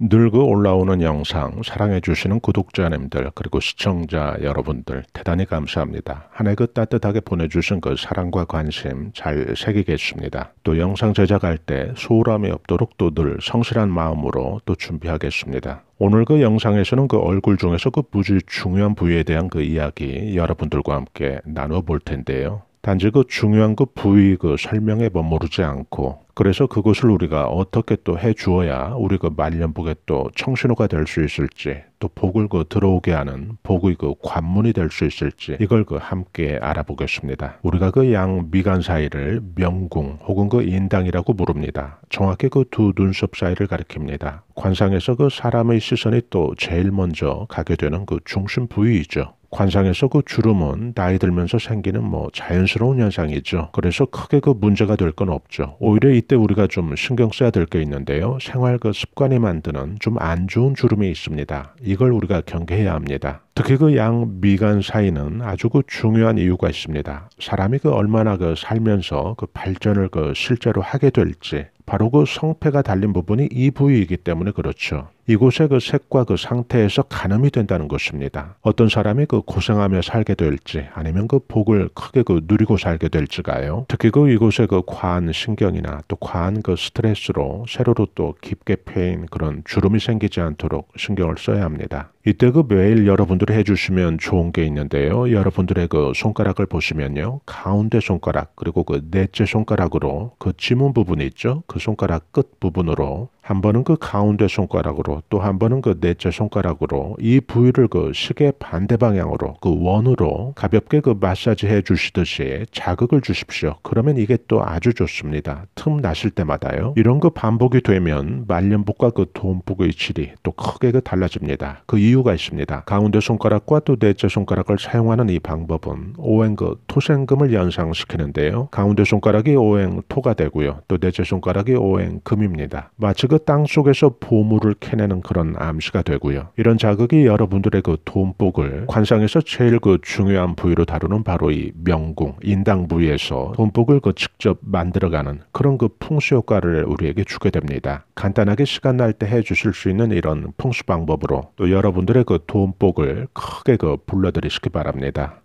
늘그 올라오는 영상 사랑해 주시는 구독자님들 그리고 시청자 여러분들 대단히 감사합니다. 한 해 그 따뜻하게 보내주신 그 사랑과 관심 잘 새기겠습니다. 또 영상 제작할 때 소홀함이 없도록 또 늘 성실한 마음으로 또 준비하겠습니다. 오늘 그 영상에서는 그 얼굴 중에서 그 무지 중요한 부위에 대한 그 이야기 여러분들과 함께 나눠 볼 텐데요. 단지 그 중요한 그 부위 그 설명에 머무르지 않고 그래서 그것을 우리가 어떻게 또 해 주어야 우리 그 말년복에 또 청신호가 될 수 있을지 또 복을 그 들어오게 하는 복의 그 관문이 될 수 있을지 이걸 그 함께 알아보겠습니다. 우리가 그 양 미간 사이를 명궁 혹은 그 인당이라고 부릅니다. 정확히 그 두 눈썹 사이를 가리킵니다. 관상에서 그 사람의 시선이 또 제일 먼저 가게 되는 그 중심 부위이죠. 관상에서 그 주름은 나이 들면서 생기는 뭐 자연스러운 현상이죠. 그래서 크게 그 문제가 될 건 없죠. 오히려 이때 우리가 좀 신경 써야 될 게 있는데요. 생활 그 습관이 만드는 좀 안 좋은 주름이 있습니다. 이걸 우리가 경계해야 합니다. 특히 그 양 미간 사이는 아주 그 중요한 이유가 있습니다. 사람이 그 얼마나 그 살면서 그 발전을 그 실제로 하게 될지 바로 그 성패가 달린 부분이 이 부위이기 때문에 그렇죠. 이곳의 그 색과 그 상태에서 가늠이 된다는 것입니다. 어떤 사람이 그 고생하며 살게 될지 아니면 그 복을 크게 그 누리고 살게 될지가요. 특히 그 이곳의 그 과한 신경이나 또 과한 그 스트레스로 세로로 또 깊게 패인 그런 주름이 생기지 않도록 신경을 써야 합니다. 이때 그 매일 여러분들 이 해주시면 좋은 게 있는데요. 여러분들의 그 손가락을 보시면요. 가운데 손가락 그리고 그 넷째 손가락으로 그 지문 부분이 있죠. 그 손가락 끝 부분으로 한 번은 그 가운데 손가락으로 또 한 번은 그 넷째 손가락으로 이 부위를 그 시계 반대 방향으로 그 원으로 가볍게 그 마사지 해 주시듯이 자극을 주십시오. 그러면 이게 또 아주 좋습니다. 틈 나실 때마다요. 이런 그 반복이 되면 말년복과 그 돈복의 질이 또 크게 그 달라집니다. 그 이유가 있습니다. 가운데 손가락과 또 넷째 손가락을 사용하는 이 방법은 오행 그 토생금을 연상시키는데요. 가운데 손가락이 오행 토가 되고요. 또 넷째 손가락이 오행 금입니다. 마치 그 땅 속에서 보물을 캐내는 그런 암시가 되고요. 이런 자극이 여러분들의 그 돈복을 관상에서 제일 그 중요한 부위로 다루는 바로 이 명궁, 인당 부위에서 돈복을 그 직접 만들어가는 그런 그 풍수 효과를 우리에게 주게 됩니다. 간단하게 시간 날 때 해주실 수 있는 이런 풍수 방법으로 또 여러분들의 그 돈복을 크게 그 불러들이시기 바랍니다.